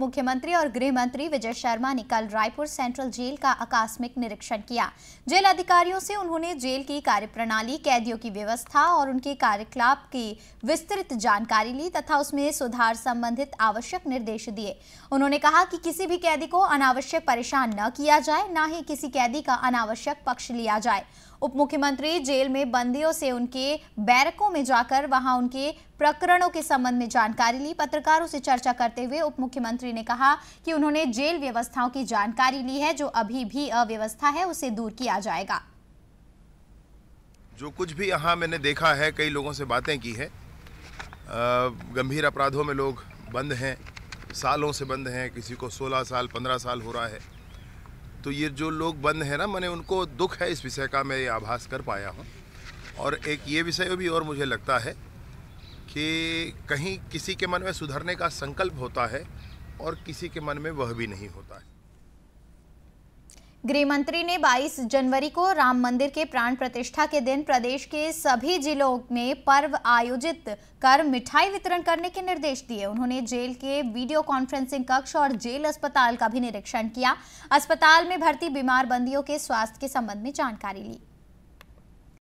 मुख्यमंत्री और गृह मंत्री विजय शर्मा ने कल रायपुर सेंट्रल जेल का आकस्मिक निरीक्षण किया। जेल अधिकारियों से उन्होंने जेल की कार्यप्रणाली, कैदियों की व्यवस्था और उनके कार्यकलाप की विस्तृत जानकारी ली तथा उसमें सुधार संबंधित आवश्यक निर्देश दिए। उन्होंने कहा कि किसी भी कैदी को अनावश्यक परेशान न किया जाए, न ही किसी कैदी का अनावश्यक पक्ष लिया जाए। उप मुख्यमंत्री जेल में बंदियों से उनके बैरकों में जाकर वहाँ उनके प्रकरणों के संबंध में जानकारी ली। पत्रकारों से चर्चा करते हुए उप मुख्यमंत्री ने कहा कि उन्होंने जेल व्यवस्थाओं की जानकारी ली है, जो अभी भी अव्यवस्था है, उसे दूर किया जाएगा। जो कुछ भी यहाँ मैंने देखा है, कई लोगों से बातें की है। गंभीर अपराधों में लोग बंद हैं, सालों से बंद हैं, किसी को 16 साल 15 साल हो रहा है। तो ये जो लोग बंद हैं ना, मैंने उनको दुख है इस विषय का, मैं ये आभास कर पाया हूँ। और एक ये विषय भी और मुझे लगता है कि कहीं किसी के मन में सुधरने का संकल्प होता है और किसी के मन में वह भी नहीं होता है। गृह मंत्री ने 22 जनवरी को राम मंदिर के प्राण प्रतिष्ठा के दिन प्रदेश के सभी जिलों में पर्व आयोजित कर मिठाई वितरण करने के निर्देश दिए। उन्होंने जेल के वीडियो कॉन्फ्रेंसिंग कक्ष और जेल अस्पताल का भी निरीक्षण किया। अस्पताल में भर्ती बीमार बंदियों के स्वास्थ्य के संबंध में जानकारी ली।